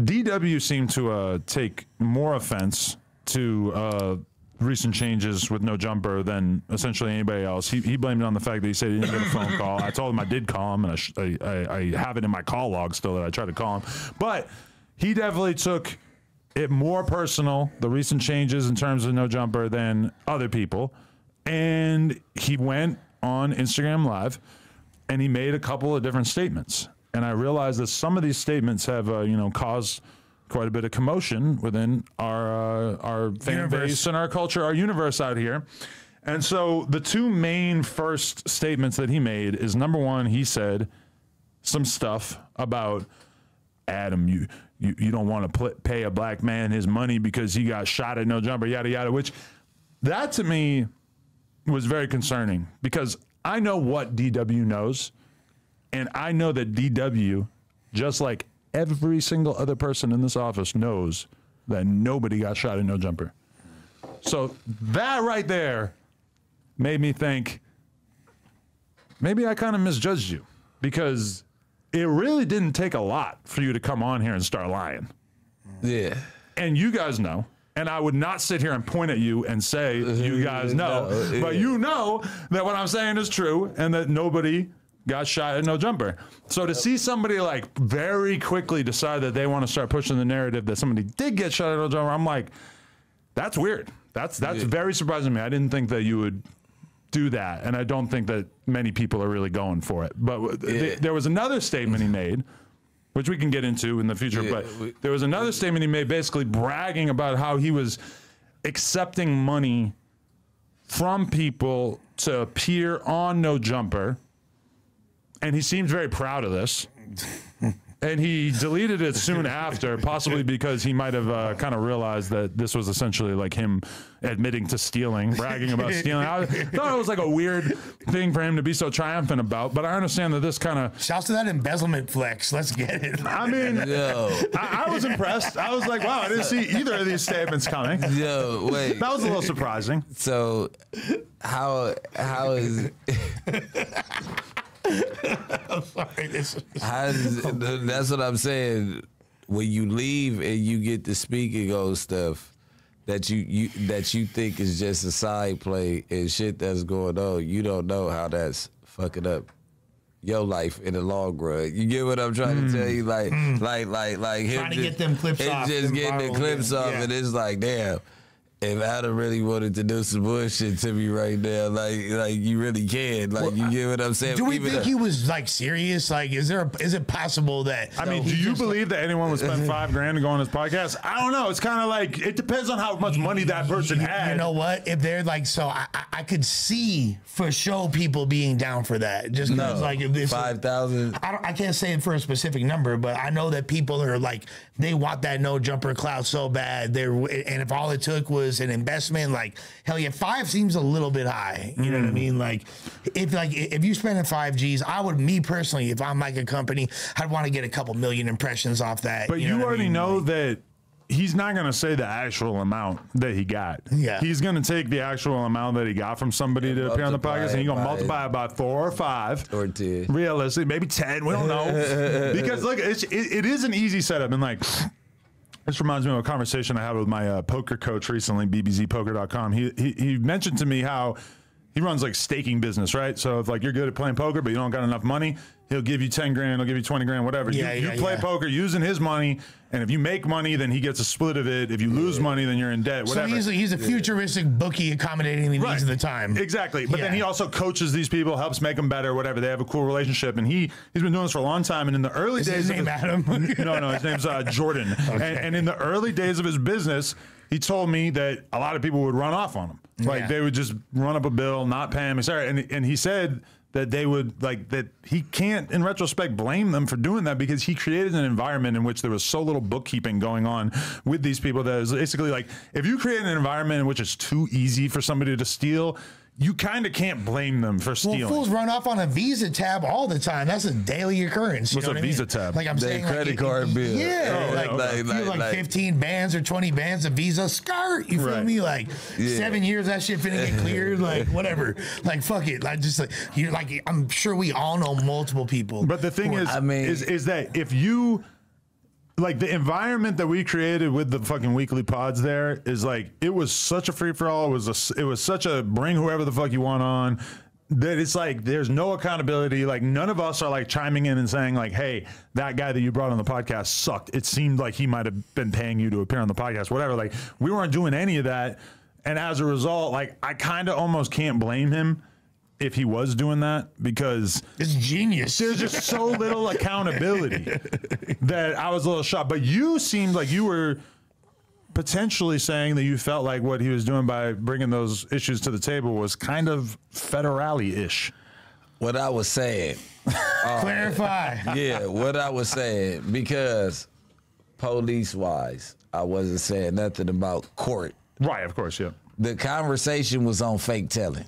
DW seemed to uh, take more offense to uh, recent changes with no jumper than essentially anybody else. He, he blamed it on the fact that he said he didn't get a phone call. I told him I did call him, and I, I, I have it in my call log still that I tried to call him. But he definitely took it more personal, the recent changes in terms of no jumper, than other people. And he went on Instagram Live and he made a couple of different statements. And I realize that some of these statements have, uh, you know, caused quite a bit of commotion within our uh, our fan Universe. base and our culture, our universe out here. And so the two main first statements that he made is number one, he said some stuff about Adam, you you, you don't want to pay a black man his money because he got shot at no jumper, yada yada. Which that to me was very concerning because I know what DW knows, and I know that DW, just like every single other person in this office, knows that nobody got shot in no jumper. So that right there made me think maybe I kind of misjudged you because it really didn't take a lot for you to come on here and start lying. Yeah. And you guys know. And I would not sit here and point at you and say, you guys know. No, But yeah. you know that what I'm saying is true and that nobody got shot at no jumper. So to see somebody like very quickly decide that they want to start pushing the narrative that somebody did get shot at no jumper, I'm like, that's weird. That's that's very surprising to me. I didn't think that you would do that, and I don't think that many people are really going for it. But w- th- there was another statement he made, which we can get into in the future. Yeah, but we- there was another statement he made, basically bragging about how he was accepting money from people to appear on No Jumper, and he seems very proud of this. And he deleted it soon after, possibly because he might have uh, kind of realized that this was essentially like him admitting to stealing, bragging about stealing. I thought it was like a weird thing for him to be so triumphant about, but I understand that this kind of. Shouts to that embezzlement flex. Let's get it. I mean, Yo. I, I was impressed. I was like, wow, I didn't see either of these statements coming. Yo, wait. That was a little surprising. So how how is Sorry, this is- that's what I'm saying. When you leave and you get the speaking on stuff that you, you that you think is just a side play and shit that's going on, you don't know how that's fucking up your life in the long run. You get what I'm trying to tell you? Like, like, like, like him Mm. Trying to just- get them clips off, just getting the clips off, yeah. and it's like, damn. If Adam really wanted to do some bullshit to me right now, like, like you really can, like, you get what I'm saying? Do we Even think though- he was like serious? Like, is there? A, is it possible that? I mean, do you just- believe that anyone would spend five grand to go on his podcast? I don't know. It's kind of like it depends on how much money that person You- had. You know what? If they're like, so I, I, I could see for sure people being down for that. Just No, like, if this five thousand. I don't, I can't say it for a specific number, but I know that people are like they want that no jumper cloud so bad. They're and if all it took was an investment, like hell yeah, five seems a little bit high. You Mm. know what I mean? Like if like if you spend five G's, I would me personally, if I'm like a company, I'd want to get a couple million impressions off that. But you, know what I already mean? know Like, that he's not going to say the actual amount that he got. Yeah. He's going to take the actual amount that he got from somebody to appear on the multiply podcast and he's going to by- multiply it by four or five. Or two. Realistically, maybe 10. We don't know. because, look, it's, it, it is an easy setup. And, like, this reminds me of a conversation I had with my uh, poker coach recently, bbzpoker.com. He, he he mentioned to me how he runs like staking business, right? So if like you're good at playing poker, but you don't got enough money, he'll give you 10 grand, he'll give you 20 grand, whatever. Yeah, you, yeah, you play yeah. poker using his money, and if you make money, then he gets a split of it. If you lose money, then you're in debt, so whatever. he's a, he's a futuristic bookie accommodating the needs of the time. Exactly. But then he also coaches these people, helps make them better, whatever. They have a cool relationship. And he, he's been doing this for a long time. And in the early Is days his of name Adam? no, no, his name's uh, Jordan. And, and in the early days of his business, he told me that a lot of people would run off on him. Like Yeah. they would just run up a bill, not pay him, etc. And, and he said that they would like that he can't in retrospect blame them for doing that because he created an environment in which there was so little bookkeeping going on with these people that is basically like if you create an environment in which it's too easy for somebody to steal you kind of can't blame them for stealing. Well, stealing fools run off on a Visa tab all the time. That's a daily occurrence. You What's know a what I mean? Visa tab? Like I'm Their saying, like, credit it- card bill. Yeah, Oh, like, okay. you Like- like, like- 15 bands or 20 bands of Visa skirt. You feel Right. me? Like Yeah. seven years that shit finna get cleared. Like whatever. Like fuck it. Like just like you're like I'm sure we all know multiple people. But the thing is, I mean- is is that if you like the environment that we created with the fucking weekly pods there is like it was such a free for all. It was a it was such a bring whoever the fuck you want on. That it's like there's no accountability. Like none of us are like chiming in and saying like, "Hey, that guy that you brought on the podcast sucked." It seemed like he might have been paying you to appear on the podcast, whatever. Like we weren't doing any of that, and as a result, like I kind of almost can't blame him if he was doing that because It's genius. there's just so little accountability that I was a little shocked. But you seemed like you were potentially saying that you felt like what he was doing by bringing those issues to the table was kind of federale ish. What I was saying, uh, Clarify. yeah, what I was saying, because police wise, I wasn't saying nothing about court. Right, of course, yeah. The conversation was on fake telling.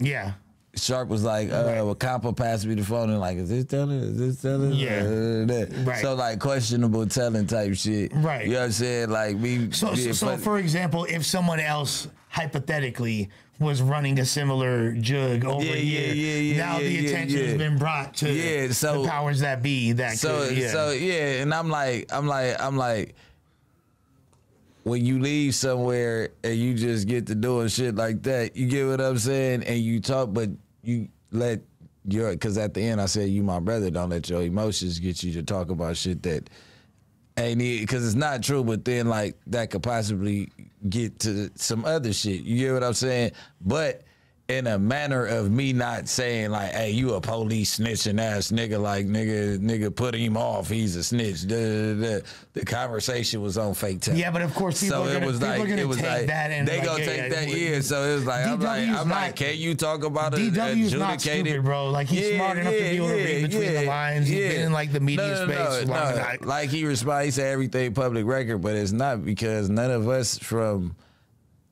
Yeah. Sharp was like, uh, well, Compa passed me the phone and like, is this telling? Is this telling? Yeah. Uh, Right. So like questionable telling type shit. Right. You know what I'm saying? Like me. So, so, so for example, if someone else hypothetically was running a similar jug over Yeah, here, yeah, yeah, yeah, now the attention has been brought to Yeah, so- the powers that be. That So could, yeah. so yeah, and I'm like I'm like I'm like when you leave somewhere and you just get to doing shit like that, you get what I'm saying, and you talk, but you let your because at the end I said you my brother, don't let your emotions get you to talk about shit that ain't because it's not true, but then like that could possibly get to some other shit. You get what I'm saying? But in a manner of me not saying like, "Hey, you a police snitching ass nigga," like nigga, nigga put him off. He's a snitch. Da, da, da. The conversation was on fake tell. Yeah, but of course people so are it gonna- was people are like it was take like that and they like, gonna yeah, take yeah, that yeah. So it was like I'm like I'm not- like, can you talk about it? DW is not stupid, bro. Like, he's smart enough to be able to read between the lines. He's been in, like, the media space long enough. Like he responds, he said everything public record, but it's not because none of us from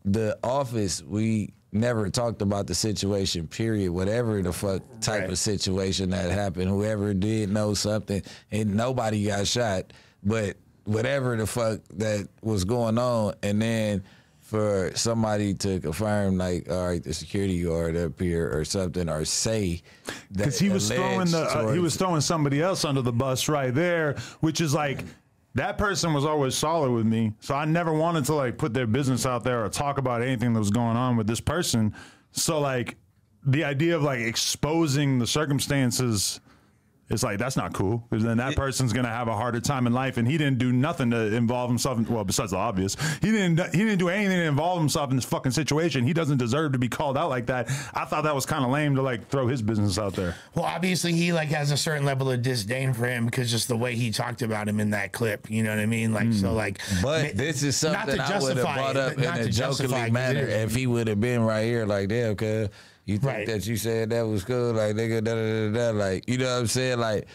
the office we never talked about the situation. Period. Whatever the fuck type Right. of situation that happened, whoever did know something, and nobody got shot, but whatever the fuck that was going on, and then. For somebody to confirm, like, all right, the security guard up here or something, or say that because he was throwing the uh, he was throwing somebody else under the bus right there, which is like that person was always solid with me, so I never wanted to like put their business out there or talk about anything that was going on with this person. So like the idea of like exposing the circumstances. It's like that's not cool because then that person's gonna have a harder time in life, and he didn't do nothing to involve himself. In, well, besides the obvious, he didn't. He didn't do anything to involve himself in this fucking situation. He doesn't deserve to be called out like that. I thought that was kind of lame to like throw his business out there. Well, obviously he like has a certain level of disdain for him because just the way he talked about him in that clip. You know what I mean? Like so, hmm. like. But ma- this is not something to I would have justify brought up in not a to justify jokingly manner if he would have been right here, like, damn, cuz you think Right. that you said that was cool, like, nigga, da da da da, like, you know what I'm saying? Like,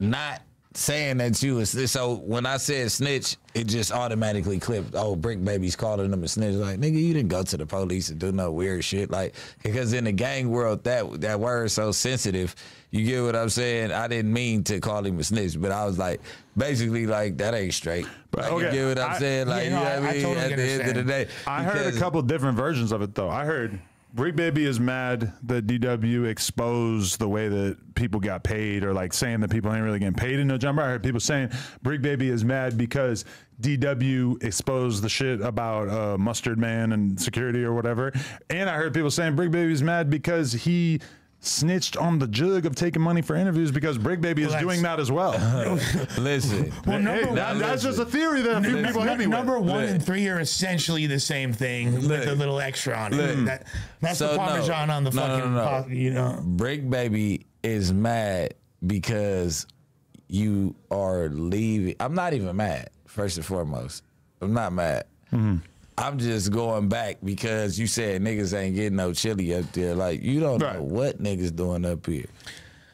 not saying that you was so when I said snitch, it just automatically clipped. Oh, Brick Baby's calling him a snitch. Like, nigga, you didn't go to the police and do no weird shit. Like, because in the gang world, that that word's so sensitive. You get what I'm saying? I didn't mean to call him a snitch, but I was like, basically, like that ain't straight. But, Like, okay, you get what I'm I- saying? Like, Yeah, you no, know I I mean? totally At the end of the day, I heard a couple different versions of it though. I heard Brick Baby is mad that DW exposed the way that people got paid, or like saying that people ain't really getting paid in No Jumper. I heard people saying Brick Baby is mad because DW exposed the shit about uh, Mustard Man and security or whatever. And I heard people saying Brick Baby is mad because he snitched on the jug of taking money for interviews because Brick Baby is Well, doing that as well. Listen. Well, number Hey, one- that- that's just a theory that a few people hit me with. Number one Look. and three are essentially the same thing with a little extra on it. That, that's So, the no. parmesan on the No, no, fucking, no, no. pot, you know. Brick Baby is mad because you are leaving. I'm not even mad, first and foremost. I'm not mad. Mm-hmm. I'm just going back because you said niggas ain't getting no chili up there. Like, you don't Right. know what niggas doing up here.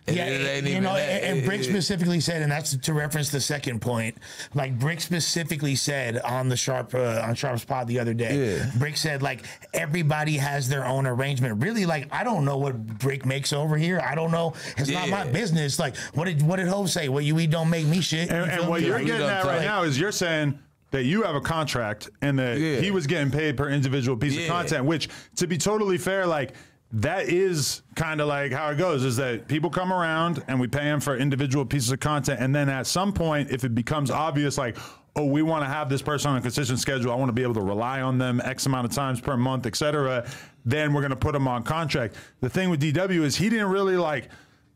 And Yeah, it ain't you know, that. and, and Brick specifically said, and that's to reference the second point. Like Brick specifically said on the Sharp uh, on Sharp's pod the other day. Yeah. Brick said like everybody has their own arrangement. Really, like I don't know what Brick makes over here. I don't know. It's not my business. Like what did what did Hope say? Well, you eat don't make me shit. You And, and what me? you're getting at talk. right now is you're saying that you have a contract and that Yeah. he was getting paid per individual piece of content, which to be totally fair, like that is kind of like how it goes is that people come around and we pay them for individual pieces of content and then at some point if it becomes obvious like oh we want to have this person on a consistent schedule i want to be able to rely on them x amount of times per month etc then we're going to put them on contract the thing with dw is he didn't really like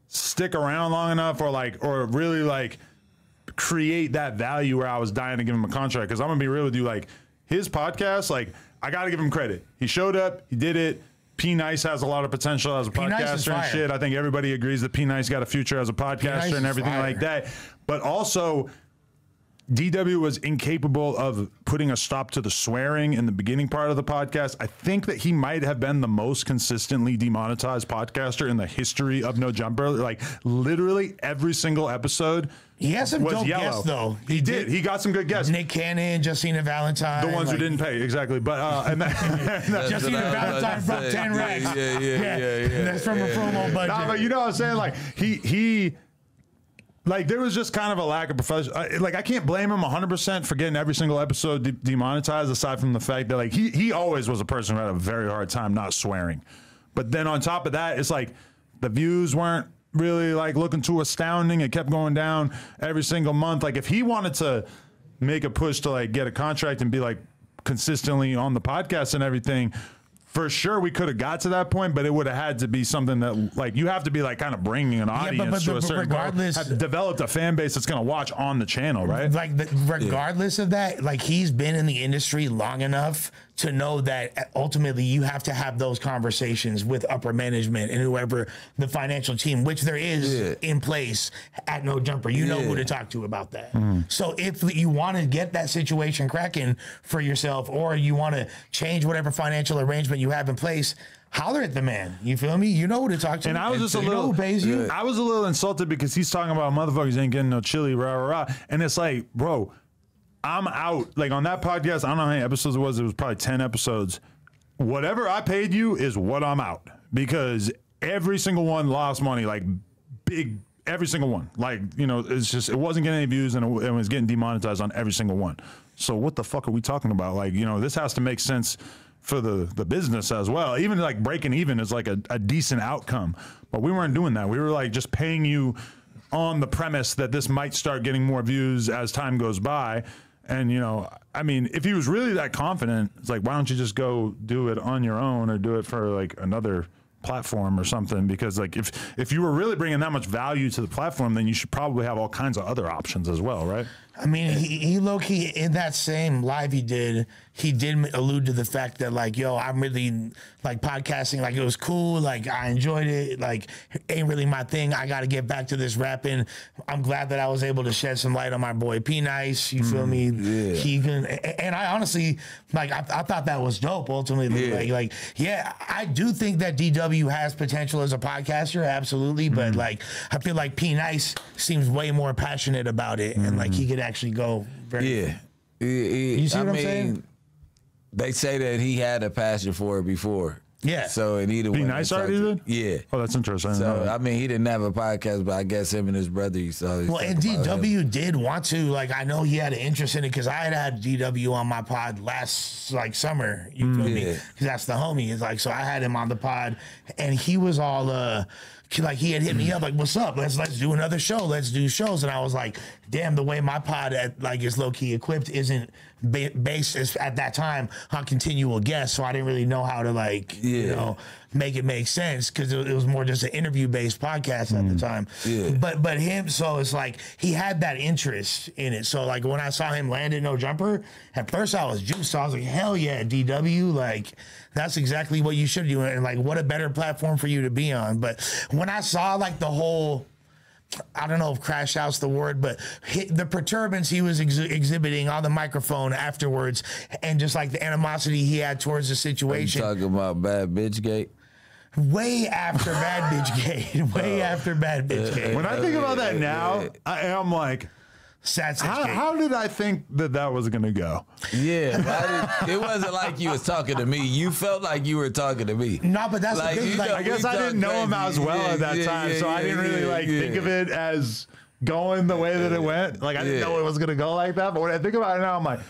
stick around long enough or like or really like create that value where I was dying to give him a contract. Because I'm gonna be real with you, like his podcast, like I gotta give him credit. He showed up, he did it. P Nice has a lot of potential as a Nice podcaster and shit. I think everybody agrees that P Nice got a future as a podcaster is and everything like that. But also, DW was incapable of putting a stop to the swearing in the beginning part of the podcast. I think that he might have been the most consistently demonetized podcaster in the history of No Jumper. Like literally every single episode. He has some dope yellow. guests, though. He, He did. did- He got some good guests. Nick Cannon, Justina Valentine. the ones like, who didn't pay exactly, but uh, and that, That's Justina what I was about Valentine brought. 10 Yeah, racks. Yeah, yeah, yeah, yeah. yeah, That's from a promo budget. Nah, but you know what I'm saying? Like he he like there was just kind of a lack of professional. Like I can't blame him 100 percent for getting every single episode de- demonetized. Aside from the fact that like he he always was a person who had a very hard time not swearing. But then on top of that, it's like the views weren't really like looking too astounding. It kept going down every single month. Like if he wanted to make a push to like get a contract and be like consistently on the podcast and everything. For sure, we could have got to that point, but it would have had to be something that, like, you have to be like kind of bringing an but- audience but- to but a certain point, regardless- have developed a fan base that's going to watch on the channel, right? like the, regardless of that like he's been in the industry long enough to know that ultimately you have to have those conversations with upper management and whoever the financial team which there is Yeah. in place at no jumper. You know who to talk to about that. Hmm. So if you want to get that situation cracking for yourself or you want to change whatever financial arrangement you have in place holler at the man. You feel me? You know who to talk to. And I was just a you know little, who pays you. I was a little insulted because he's talking about motherfuckers ain't getting no chili, rah rah rah, and it's like, bro, I'm out. Like on that podcast, I don't know how many episodes it was. It was probably ten episodes. Whatever I paid you is what I'm out because every single one lost money, like big. Every single one, like you know, it's just it wasn't getting any views and it, it was getting demonetized on every single one. So what the fuck are we talking about? Like you know, this has to make sense for the the business as well. Even like breaking even is like a, a decent outcome, but we weren't doing that. We were like just paying you on the premise that this might start getting more views as time goes by. And you know, I mean, if he was really that confident, it's like, why don't you just go do it on your own or do it for like another platform or something? Because like, if if you were really bringing that much value to the platform, then you should probably have all kinds of other options as well, right? I mean, he, he low key in that same live he did, he did allude to the fact that like, yo, I'm really like podcasting, like it was cool, like I enjoyed it, like ain't really my thing. I got to get back to this rapping. I'm glad that I was able to shed some light on my boy P Nice. You feel mm, me? yeah. He can, and I honestly like, I, I thought that was dope. Ultimately, Yeah. like, like, yeah, I do think that DW has potential as a podcaster, absolutely. But mm. like, I feel like P Nice seems way more passionate about it, and like he mm. could actually go very. Yeah. You You see what I'm saying? They say that he had a passion for it before. Yeah. So and either Be one nice they already talked- did? Yeah. Oh, that's interesting. So I mean, he didn't have a podcast, but I guess him and his brother used to always Well, talk and about him. DW did want to like I know he had an interest in it because I had had DW on my pod last like summer. You feel me? Yeah. Because that's the homie. It's like so I had him on the pod, and he was all uh like he had hit me up like, "What's up? Let's let's do another show. Let's do shows." And I was like, "Damn, the way my pod at, like is low key equipped isn't ba- based as, at that time on continual guests, so I didn't really know how to like you know." Make it make sense because it, it was more just an interview based podcast at the mm. time. Yeah. But but him, so it's like he had that interest in it. So like when I saw him land in no jumper, at first I was juiced. So I was like, hell yeah, DW, like that's exactly what you should do. And like what a better platform for you to be on. But when I saw like the whole I don't know if crash out's the word, but hit the perturbance he was ex- exhibiting on the microphone afterwards, and just like the animosity he had towards the You situation, talking about bad bitch gate? way after Bad Bitch Gate, way oh. after Bad Bitch uh, Gate. when I think about that uh, now, uh, I am like, Sad how, how did I think that that was going to go? Yeah, didn't- it wasn't like you was talking to me. You felt like you were talking to me. no, but that's Like, the thing. Like, know- I guess I didn't know him as well Yeah, at that yeah, time, yeah, so I didn't really yeah, like yeah. think of it as going the way that it went. Like I didn't Yeah. know it was gonna go like that. But when I think about it now, I'm like,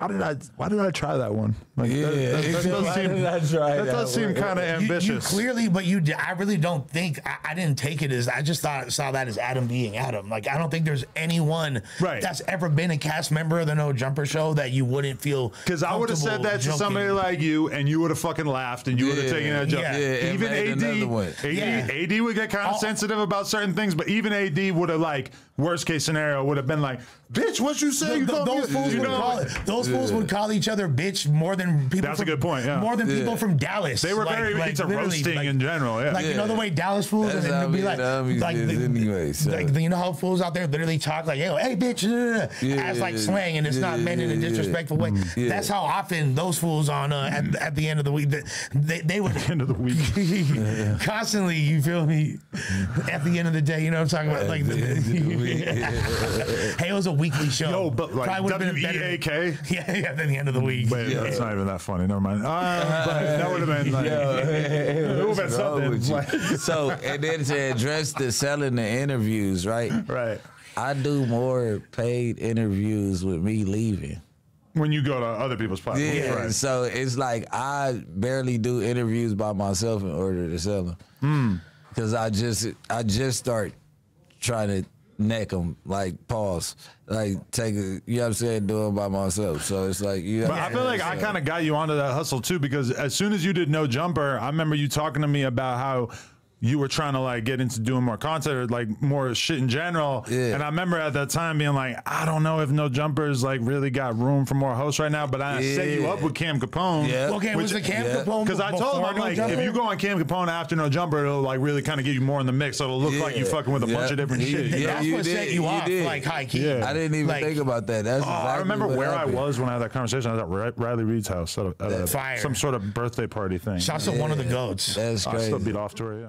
why did I why did I try that one? Like, Yeah, that, that, that does why seem, did that that does seem kind of You- ambitious. You, clearly, but you, I really don't think I, I didn't take it as I just thought saw that as Adam being Adam. Like I don't think there's anyone Right. that's ever been a cast member of the No Jumper Show that you wouldn't feel Because I would have said that to somebody like you, and you would have fucking laughed, and you would have taken that joke. Yeah. Yeah, even AD. AD, Yeah. AD would get kind of sensitive about certain things, but even AD would have like worst case scenario would have been like, "Bitch, what you say? Th- you th- called me those fools you would know? call those fools would call each other bitch more than people. That's a good point, yeah. More than people from Dallas. They were very into literally, roasting like- in general. Yeah, Like you know the way Dallas fools That's and how then be like, like, is the- anyway, so. like the, you know how fools out there literally talk like, yo, hey bitch, uh, Yeah, as like yeah, slang and it's yeah, not meant in a yeah, yeah. disrespectful way. Yeah. That's how often those fools on uh, at, at the end of the week that they, they would end of the week. constantly. You feel me? At the end of the day, you know what I'm talking about? Like, hey, it was a weekly show. Yo, but like Probably would've been better- W E A K. Yeah, yeah. Then the end of the week. Wait, that's not even that funny. Never mind. Uh, but that would have been like, it would have been Wrong with something. you? so, and then to address the selling the interviews, right? right. I do more paid interviews with me leaving. When you go to other people's platforms, Yeah, right? so it's like I barely do interviews by myself in order to sell them. Because I just I just start trying to neck them, like pause, like take a, you know what I'm saying, do them by myself. So it's like you. But I feel like I kind of got you onto that hustle too because as soon as you did no jumper, I remember you talking to me about how you were trying to like get into doing more content or like more shit in general. Yeah. And I remember at that time being like, I don't know if no jumpers like really got room for more hosts right now, but I set you up with Cam Capone. Yeah. Okay, was the Cam yeah. Capone Because I told him, I'm No like, Jumper? if you go on Cam Capone after no jumper, it'll like really kind of get you more in the mix. So it'll look like you fucking with a bunch of different Yeah. shit. you Yeah. know? that's you what set did, you, you off, did. like high key. Yeah. I didn't even Like- think about that. That's Oh, I remember what where happened. I was when I had that conversation. I was at Riley Reid's house at, a, at a- Fire. some sort of birthday party thing. Shots to one of the goats. That's I crazy. still beat off to her, yeah.